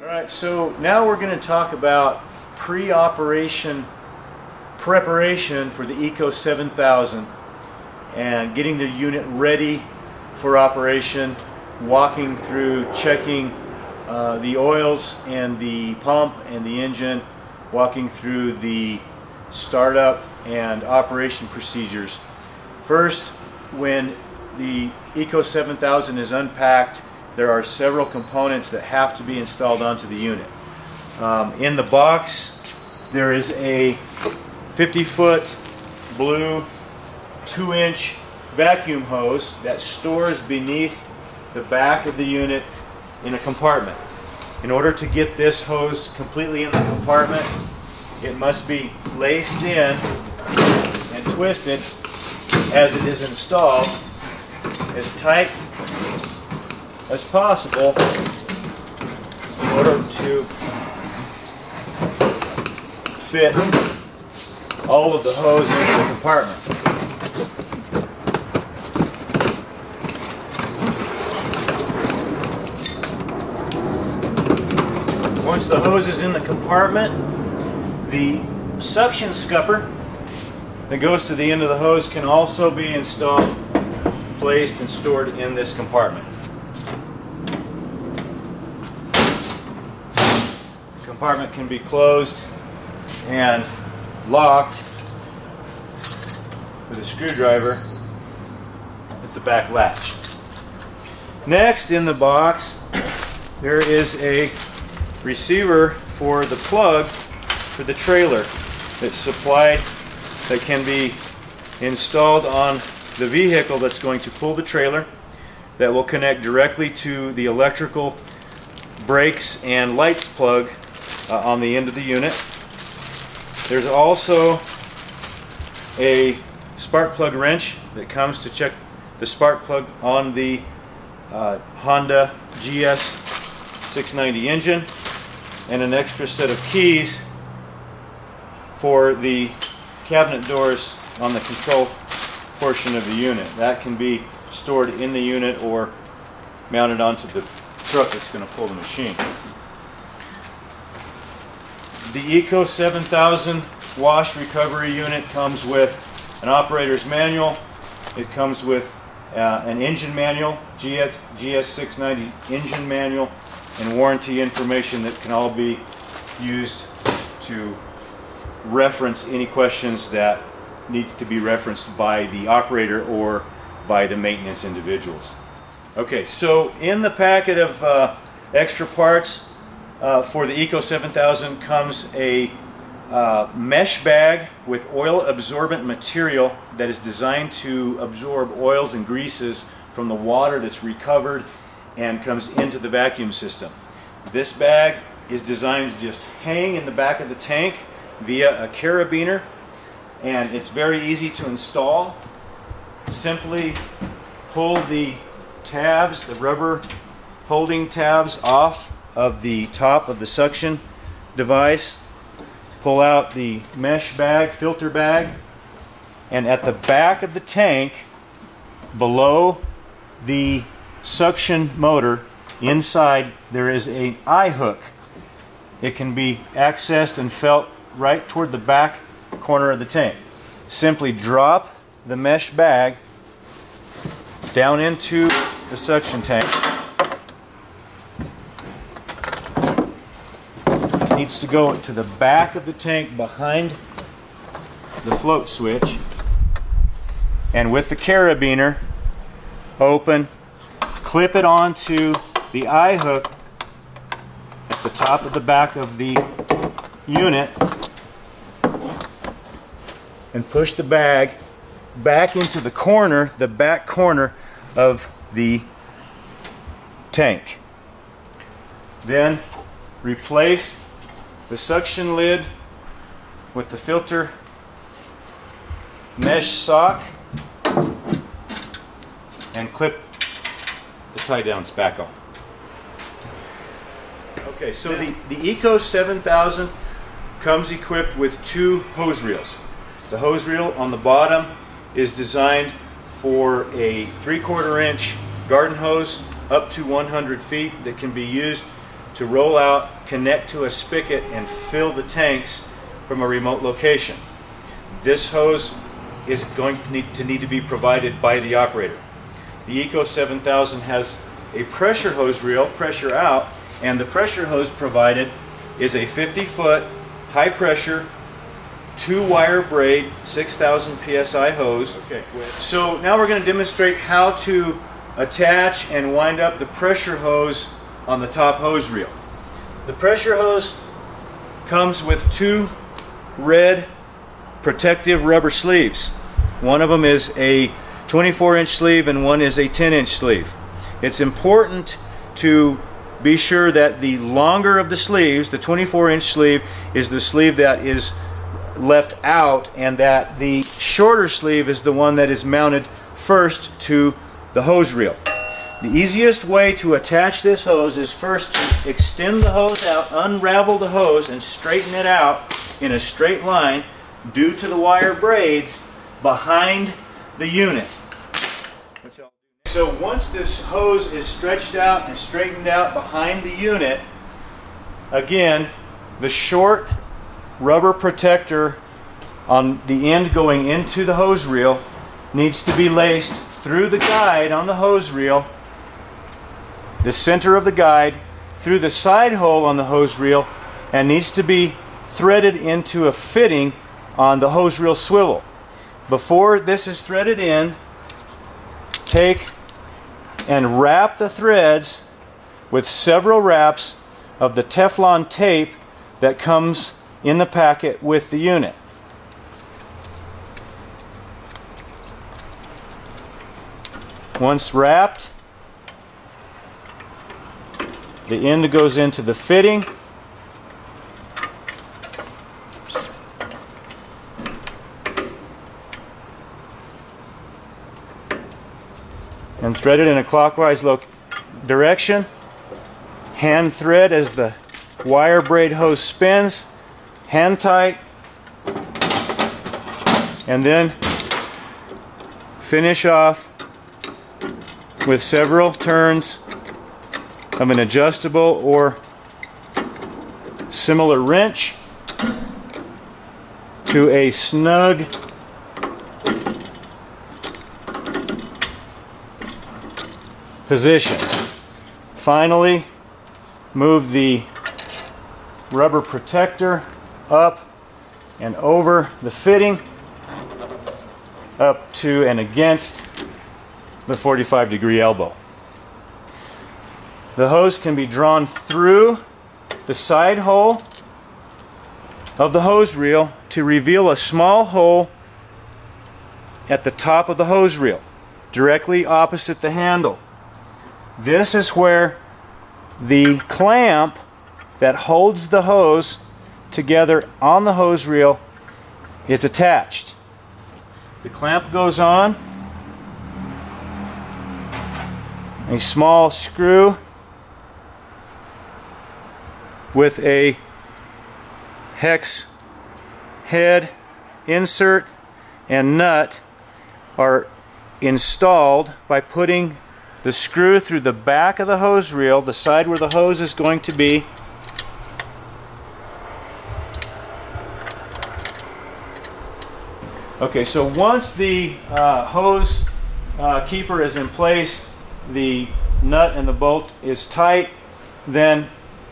All right, so now we're going to talk about pre-operation preparation for the Eco 7000 and getting the unit ready for operation, walking through checking uh, the oils and the pump and the engine, walking through the startup and operation procedures. First, when the Eco 7000 is unpacked, there are several components that have to be installed onto the unit. Um, in the box, there is a 50 foot blue 2 inch vacuum hose that stores beneath the back of the unit in a compartment. In order to get this hose completely in the compartment, it must be laced in and twisted as it is installed as tight as possible in order to fit all of the hose into the compartment. Once the hose is in the compartment, the suction scupper that goes to the end of the hose can also be installed, placed, and stored in this compartment. Compartment can be closed and locked with a screwdriver at the back latch. Next in the box there is a receiver for the plug for the trailer that's supplied that can be installed on the vehicle that's going to pull the trailer that will connect directly to the electrical brakes and lights plug uh, on the end of the unit. There's also a spark plug wrench that comes to check the spark plug on the uh, Honda GX 690 engine and an extra set of keys for the cabinet doors on the control portion of the unit. That can be stored in the unit or mounted onto the truck that's going to pull the machine. The Eco 7000 wash recovery unit comes with an operator's manual. It comes with uh, an engine manual, GX, GX690 engine manual, and warranty information that can all be used to reference any questions that need to be referenced by the operator or by the maintenance individuals. Okay, so in the packet of uh, extra parts uh, for the Eco 7000 comes a uh, mesh bag with oil absorbent material that is designed to absorb oils and greases from the water that's recovered and comes into the vacuum system. This bag is designed to just hang in the back of the tank via a carabiner and it's very easy to install. Simply pull the tabs, the rubber holding tabs off of the top of the suction device. Pull out the mesh bag, filter bag, and at the back of the tank, below the suction motor, inside there is an eye hook. It can be accessed and felt right toward the back corner of the tank. Simply drop the mesh bag down into the suction tank. Needs to go to the back of the tank behind the float switch and with the carabiner open clip it onto the eye hook at the top of the back of the unit and push the bag back into the corner, the back corner of the tank. Then replace the suction lid with the filter mesh sock and clip the tie downs back on. Okay, so the, the Eco 7000 comes equipped with two hose reels. The hose reel on the bottom is designed for a three quarter inch garden hose up to 100 feet that can be used to roll out, connect to a spigot, and fill the tanks from a remote location. This hose is going to need to, need to be provided by the operator. The Eco 7000 has a pressure hose reel, pressure out, and the pressure hose provided is a 50 foot high pressure two wire braid 6000 psi hose. Okay. So now we're going to demonstrate how to attach and wind up the pressure hose on the top hose reel. The pressure hose comes with two red protective rubber sleeves. One of them is a 24 inch sleeve and one is a 10 inch sleeve. It's important to be sure that the longer of the sleeves, the 24 inch sleeve, is the sleeve that is left out and that the shorter sleeve is the one that is mounted first to the hose reel. The easiest way to attach this hose is first to extend the hose out, unravel the hose and straighten it out in a straight line due to the wire braids behind the unit. So once this hose is stretched out and straightened out behind the unit, again, the short rubber protector on the end going into the hose reel needs to be laced through the guide on the hose reel, the center of the guide, through the side hole on the hose reel, and needs to be threaded into a fitting on the hose reel swivel. Before this is threaded in, take and wrap the threads with several wraps of the Teflon tape that comes in the packet with the unit. Once wrapped, the end goes into the fitting. And thread it in a clockwise direction. Hand thread as the wire braid hose spins hand tight, and then finish off with several turns of an adjustable or similar wrench to a snug position. Finally, move the rubber protector up and over the fitting up to and against the 45 degree elbow. The hose can be drawn through the side hole of the hose reel to reveal a small hole at the top of the hose reel, directly opposite the handle. This is where the clamp that holds the hose together on the hose reel is attached. The clamp goes on. A small screw with a hex head insert and nut are installed by putting the screw through the back of the hose reel, the side where the hose is going to be, Okay, so once the uh, hose uh, keeper is in place, the nut and the bolt is tight, then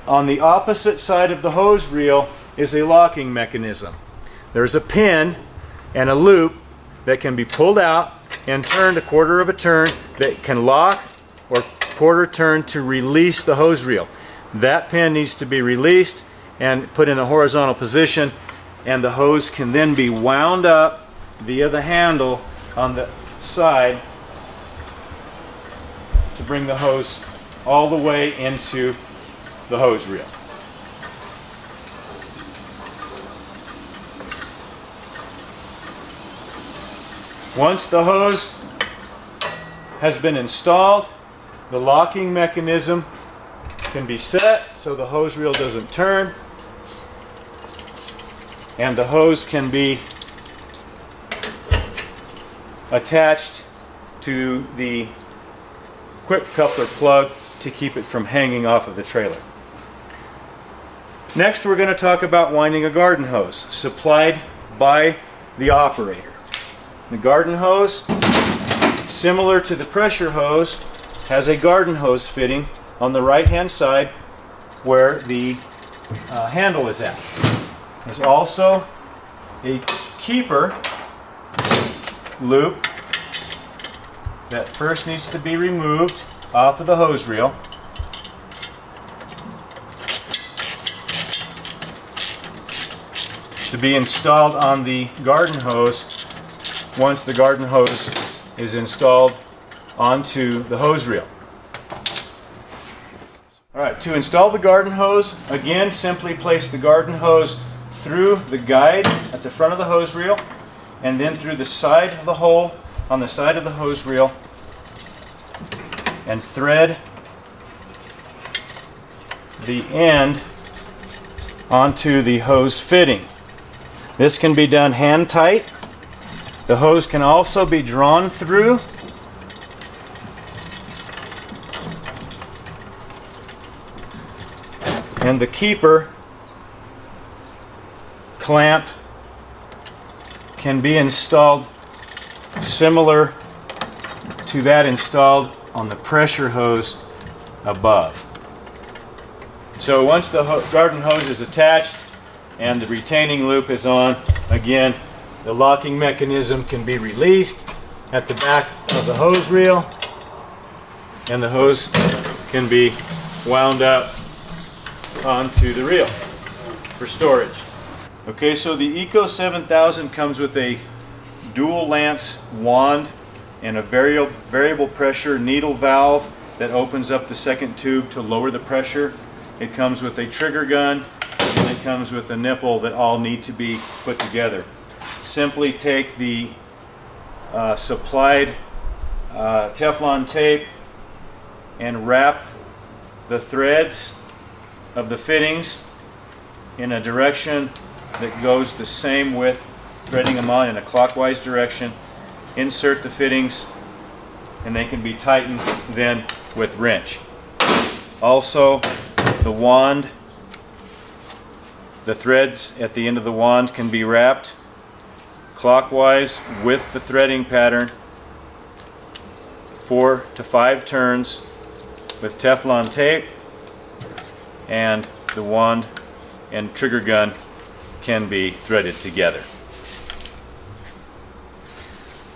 on the opposite side of the hose reel is a locking mechanism. There's a pin and a loop that can be pulled out and turned a quarter of a turn that can lock or quarter turn to release the hose reel. That pin needs to be released and put in a horizontal position and the hose can then be wound up via the handle on the side to bring the hose all the way into the hose reel. Once the hose has been installed, the locking mechanism can be set so the hose reel doesn't turn and the hose can be attached to the quick coupler plug to keep it from hanging off of the trailer. Next we're going to talk about winding a garden hose supplied by the operator. The garden hose, similar to the pressure hose, has a garden hose fitting on the right hand side where the uh, handle is at. There's also a keeper loop that first needs to be removed off of the hose reel. To be installed on the garden hose once the garden hose is installed onto the hose reel. Alright, to install the garden hose, again simply place the garden hose through the guide at the front of the hose reel and then through the side of the hole on the side of the hose reel and thread the end onto the hose fitting. This can be done hand tight. The hose can also be drawn through. And the keeper clamp can be installed similar to that installed on the pressure hose above. So once the ho garden hose is attached, and the retaining loop is on. Again, the locking mechanism can be released at the back of the hose reel and the hose can be wound up onto the reel for storage. Okay, so the Eco 7000 comes with a dual lance wand and a variable, variable pressure needle valve that opens up the second tube to lower the pressure. It comes with a trigger gun and comes with a nipple that all need to be put together. Simply take the uh, supplied uh, Teflon tape and wrap the threads of the fittings in a direction that goes the same with threading them on in a clockwise direction. Insert the fittings and they can be tightened then with wrench. Also the wand the threads at the end of the wand can be wrapped clockwise with the threading pattern four to five turns with Teflon tape and the wand and trigger gun can be threaded together.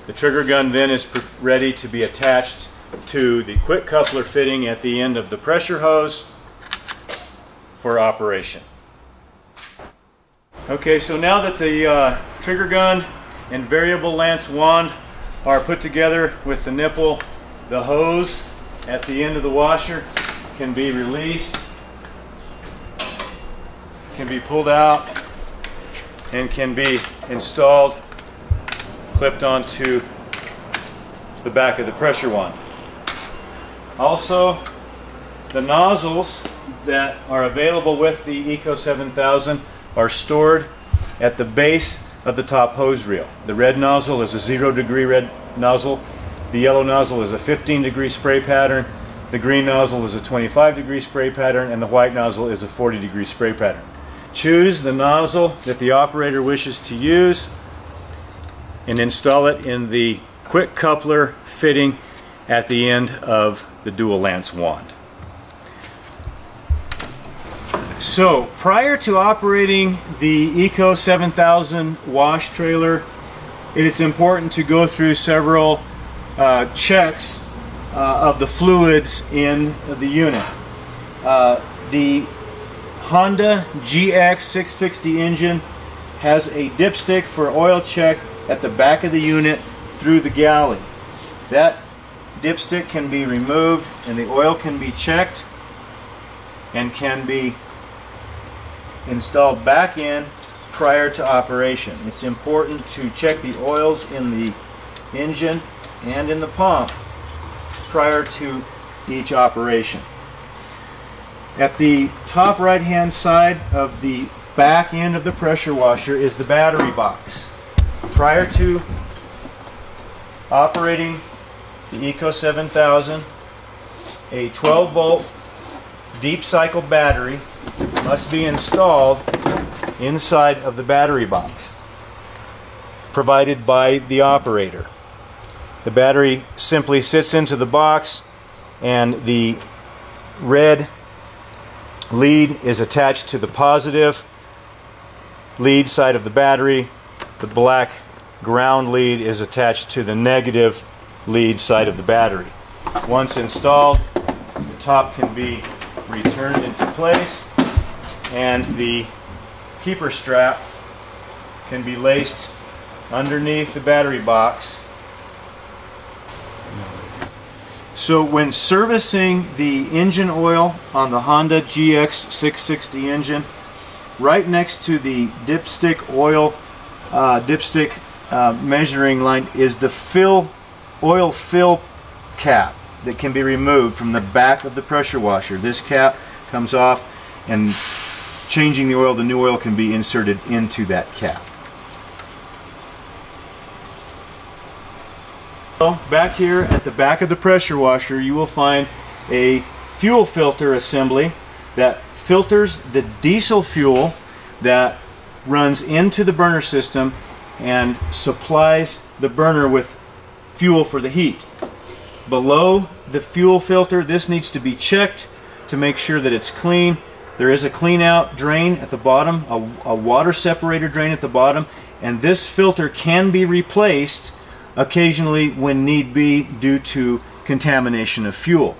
The trigger gun then is ready to be attached to the quick coupler fitting at the end of the pressure hose for operation. Okay, so now that the uh, trigger gun and variable lance wand are put together with the nipple, the hose at the end of the washer can be released, can be pulled out, and can be installed, clipped onto the back of the pressure wand. Also, the nozzles that are available with the Eco 7000 are stored at the base of the top hose reel. The red nozzle is a zero degree red nozzle. The yellow nozzle is a 15 degree spray pattern. The green nozzle is a 25 degree spray pattern and the white nozzle is a 40 degree spray pattern. Choose the nozzle that the operator wishes to use and install it in the quick coupler fitting at the end of the dual lance wand. So prior to operating the Eco 7000 wash trailer, it's important to go through several uh, checks uh, of the fluids in the unit. Uh, the Honda GX660 engine has a dipstick for oil check at the back of the unit through the galley. That dipstick can be removed and the oil can be checked and can be installed back in prior to operation. It's important to check the oils in the engine and in the pump prior to each operation. At the top right hand side of the back end of the pressure washer is the battery box. Prior to operating the Eco 7000, a 12 volt deep cycle battery must be installed inside of the battery box provided by the operator. The battery simply sits into the box and the red lead is attached to the positive lead side of the battery. The black ground lead is attached to the negative lead side of the battery. Once installed, the top can be returned into place and the keeper strap can be laced underneath the battery box. So when servicing the engine oil on the Honda GX660 engine, right next to the dipstick oil uh, dipstick uh, measuring line is the fill oil fill cap that can be removed from the back of the pressure washer. This cap comes off and changing the oil, the new oil can be inserted into that cap. So back here at the back of the pressure washer you will find a fuel filter assembly that filters the diesel fuel that runs into the burner system and supplies the burner with fuel for the heat. Below the fuel filter, this needs to be checked to make sure that it's clean. There is a clean out drain at the bottom, a, a water separator drain at the bottom, and this filter can be replaced occasionally when need be due to contamination of fuel.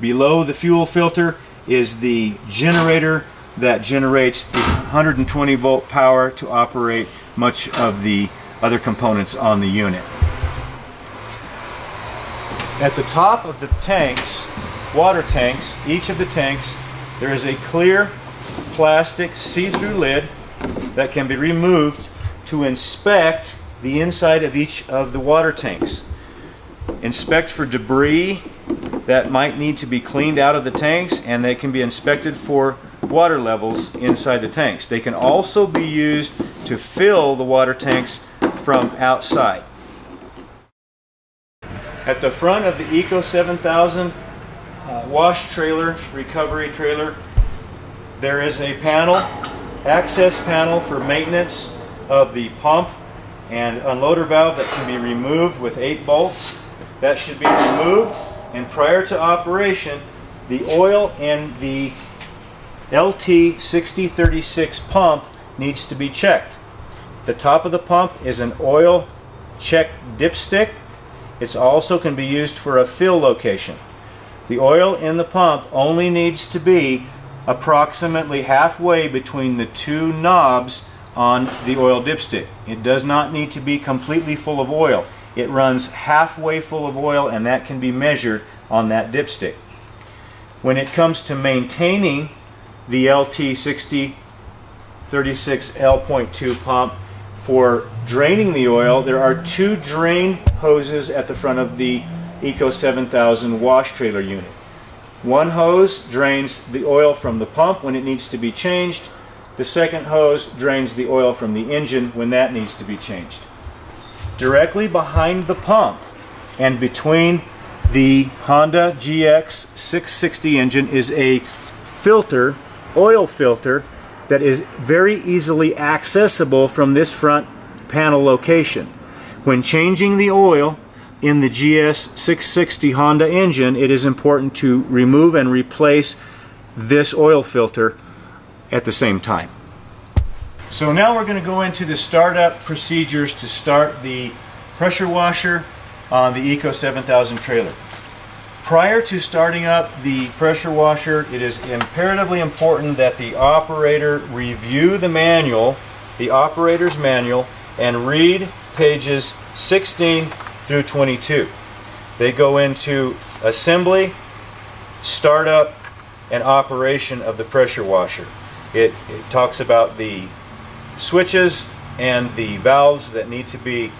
Below the fuel filter is the generator that generates the 120 volt power to operate much of the other components on the unit. At the top of the tanks, water tanks, each of the tanks, there is a clear plastic see-through lid that can be removed to inspect the inside of each of the water tanks. Inspect for debris that might need to be cleaned out of the tanks and they can be inspected for water levels inside the tanks. They can also be used to fill the water tanks from outside. At the front of the Eco 7000 uh, wash trailer, recovery trailer, there is a panel, access panel for maintenance of the pump and unloader valve that can be removed with eight bolts. That should be removed and prior to operation, the oil in the LT6036 pump needs to be checked. The top of the pump is an oil check dipstick. It also can be used for a fill location. The oil in the pump only needs to be approximately halfway between the two knobs on the oil dipstick. It does not need to be completely full of oil. It runs halfway full of oil and that can be measured on that dipstick. When it comes to maintaining the LT60 36 L.2 pump for draining the oil, there are two drain hoses at the front of the Eco 7000 wash trailer unit. One hose drains the oil from the pump when it needs to be changed. The second hose drains the oil from the engine when that needs to be changed. Directly behind the pump and between the Honda GX 660 engine is a filter, oil filter, that is very easily accessible from this front panel location. When changing the oil in the GX 660 Honda engine, it is important to remove and replace this oil filter at the same time. So now we're going to go into the startup procedures to start the pressure washer on the Eco 7000 trailer. Prior to starting up the pressure washer, it is imperatively important that the operator review the manual, the operator's manual, and read pages 16 through 22. They go into assembly, startup, and operation of the pressure washer. It, it talks about the switches and the valves that need to be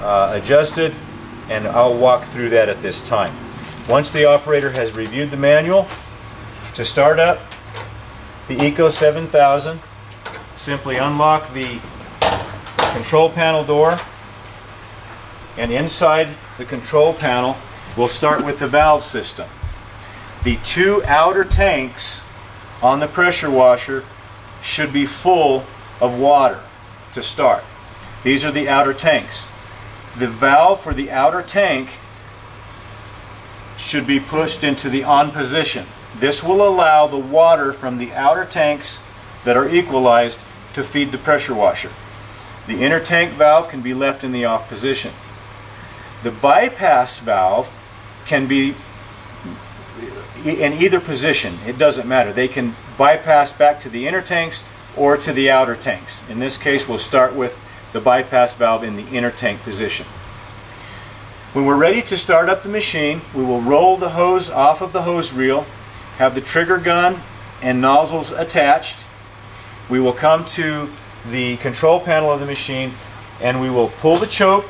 uh, adjusted, and I'll walk through that at this time. Once the operator has reviewed the manual, to start up the Eco 7000, simply unlock the control panel door and inside the control panel we'll start with the valve system. the two outer tanks on the pressure washer should be full of water to start. These are the outer tanks. The valve for the outer tank should be pushed into the on position. This will allow the water from the outer tanks that are equalized to feed the pressure washer. The inner tank valve can be left in the off position. The bypass valve can be in either position. It doesn't matter. They can bypass back to the inner tanks or to the outer tanks. In this case, we'll start with the bypass valve in the inner tank position. When we're ready to start up the machine, we will roll the hose off of the hose reel, have the trigger gun and nozzles attached. We will come to the control panel of the machine and we will pull the choke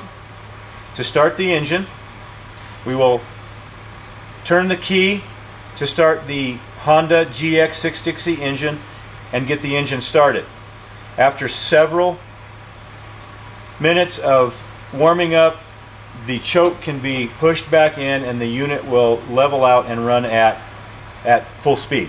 to start the engine. We will turn the key to start the Honda GX660 engine and get the engine started. After several minutes of warming up, the choke can be pushed back in and the unit will level out and run at, at full speed.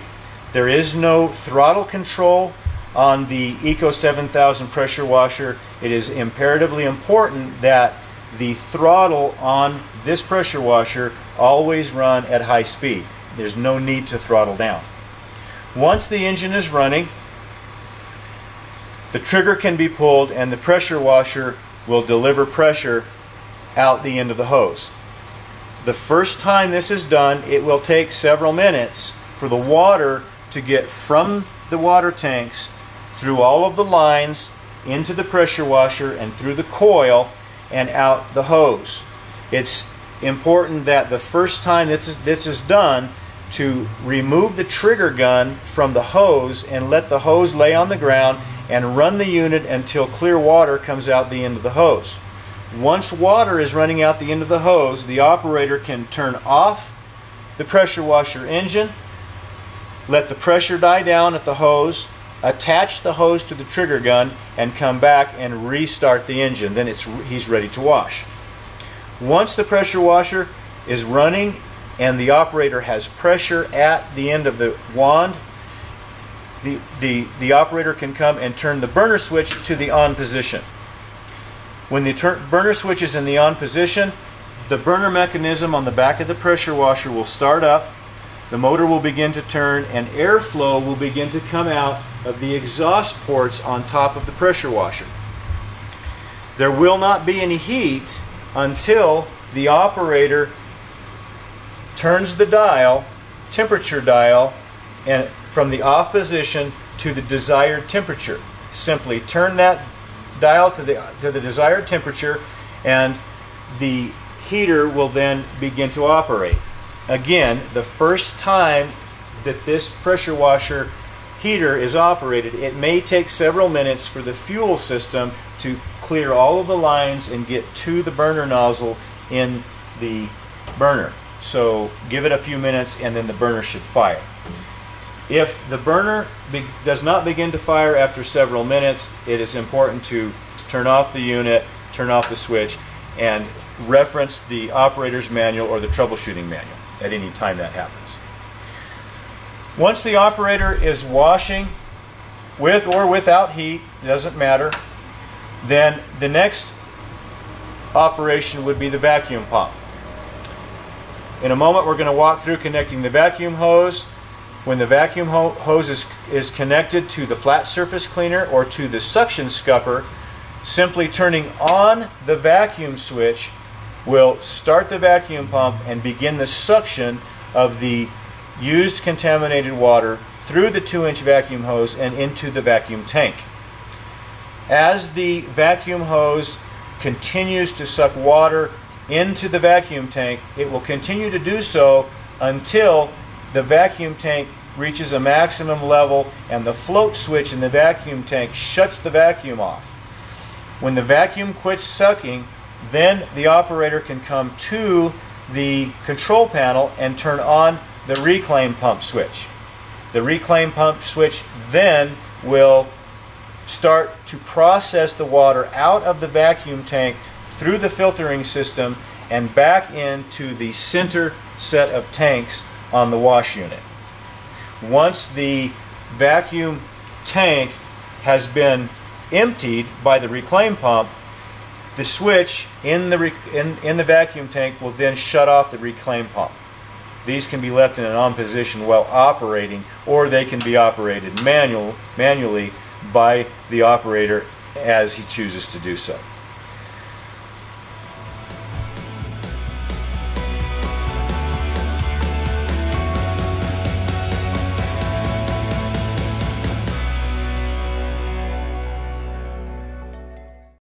There is no throttle control on the Eco 7000 pressure washer. It is imperatively important that the throttle on this pressure washer always run at high speed. There's no need to throttle down. Once the engine is running, the trigger can be pulled and the pressure washer will deliver pressure out the end of the hose. The first time this is done, it will take several minutes for the water to get from the water tanks through all of the lines into the pressure washer and through the coil and out the hose. It's important that the first time this is, this is done to remove the trigger gun from the hose and let the hose lay on the ground and run the unit until clear water comes out the end of the hose. Once water is running out the end of the hose, the operator can turn off the pressure washer engine, let the pressure die down at the hose, attach the hose to the trigger gun, and come back and restart the engine. Then it's, he's ready to wash. Once the pressure washer is running and the operator has pressure at the end of the wand, the, the, the operator can come and turn the burner switch to the on position. When the burner switch is in the on position, the burner mechanism on the back of the pressure washer will start up, the motor will begin to turn, and airflow will begin to come out of the exhaust ports on top of the pressure washer. There will not be any heat until the operator turns the dial, temperature dial, and from the off position to the desired temperature. Simply turn that dial to the, to the desired temperature and the heater will then begin to operate. Again, the first time that this pressure washer heater is operated, it may take several minutes for the fuel system to clear all of the lines and get to the burner nozzle in the burner. So give it a few minutes and then the burner should fire. If the burner does not begin to fire after several minutes, it is important to turn off the unit, turn off the switch, and reference the operator's manual or the troubleshooting manual at any time that happens. Once the operator is washing with or without heat, it doesn't matter, then the next operation would be the vacuum pump. In a moment we're going to walk through connecting the vacuum hose when the vacuum ho hose is, is connected to the flat surface cleaner or to the suction scupper, simply turning on the vacuum switch will start the vacuum pump and begin the suction of the used contaminated water through the 2-inch vacuum hose and into the vacuum tank. As the vacuum hose continues to suck water into the vacuum tank, it will continue to do so until the vacuum tank reaches a maximum level and the float switch in the vacuum tank shuts the vacuum off. When the vacuum quits sucking, then the operator can come to the control panel and turn on the reclaim pump switch. The reclaim pump switch then will start to process the water out of the vacuum tank through the filtering system and back into the center set of tanks on the wash unit. Once the vacuum tank has been emptied by the reclaim pump, the switch in the, in, in the vacuum tank will then shut off the reclaim pump. These can be left in an on position while operating, or they can be operated manual, manually by the operator as he chooses to do so.